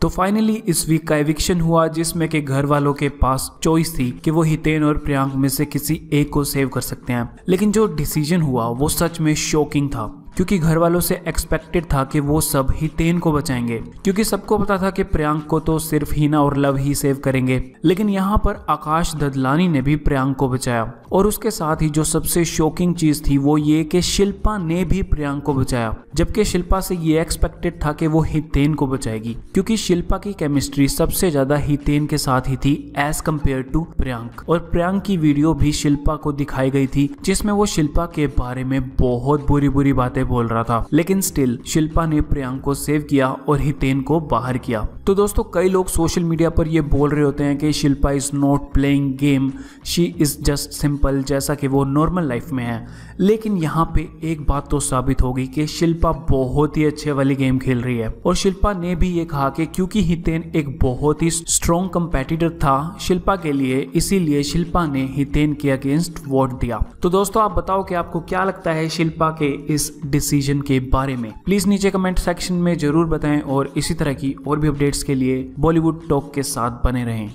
तो फाइनली इस वीक का एविक्शन हुआ, जिसमें के घर वालों के पास चॉइस थी कि वो हितेन और प्रियांक में से किसी एक को सेव कर सकते हैं। लेकिन जो डिसीज़न हुआ, वो सच में शॉकिंग था। क्योंकि घर वालों से एक्सपेक्टेड था कि वो सब हितेन को बचाएँगे। क्योंकि सबको पता था कि प्रियांक को तो सिर्फ़ हीना और लव ही सेव करेंगे। लेकिन यहाँ पर आकाश ददलानी ने भी प्रियांक को बचाया। और उसके साथ ही जो सबसे शॉकिंग चीज़ थी वो ये कि शिल्पा ने भी प्रियांक को बचाया। जबकि शिल्पा से ये एक्सपेक्टेड था कि वो हितेन को बचाएगी। क्योंकि शिल्पा की केमिस्ट्री सबसे ज़्यादा हितेन के साथ ही थी एज कंपेयर टू प्रियांक। और प्रियांक की वीडियो भी शिल्पा को दिखाई गई थी, जिसमें वो शिल्पा के बारे में बहुत बुरी बुरी बातें बोल रहा था। लेकिन स्टिल शिल्पा ने प्रियांक को सेव किया और हितेन को बाहर किया। तो दोस्तों, कई लोग सोशल मीडिया पर ये बोल रहे होते हैं कि Shilpa is not playing game she is just simple जैसा कि वो नॉर्मल लाइफ में है। लेकिन यहाँ पे एक बात तो साबित होगी कि शिल्पा बहुत ही अच्छे वाली गेम खेल रही है। और शिल्पा ने भी ये कहा कि क्योंकि हितेन एक बहुत ही स्ट्रॉन्ग कंपेटिटर था शिल्पा के लिए, इसीलिए शिल्पा ने हितेन के अगेंस्ट वोट दिया। तो दोस्तों, आप बताओ कि आपको क्या लगता है शिल्पा के इस डिसीज़न के बारे में। प्लीज़ नीचे कमेंट सेक्शन में ज़रूर बताएँ और इसी तरह की और भी अपडेट्स के लिए बॉलीवुड टॉक के साथ बने रहें।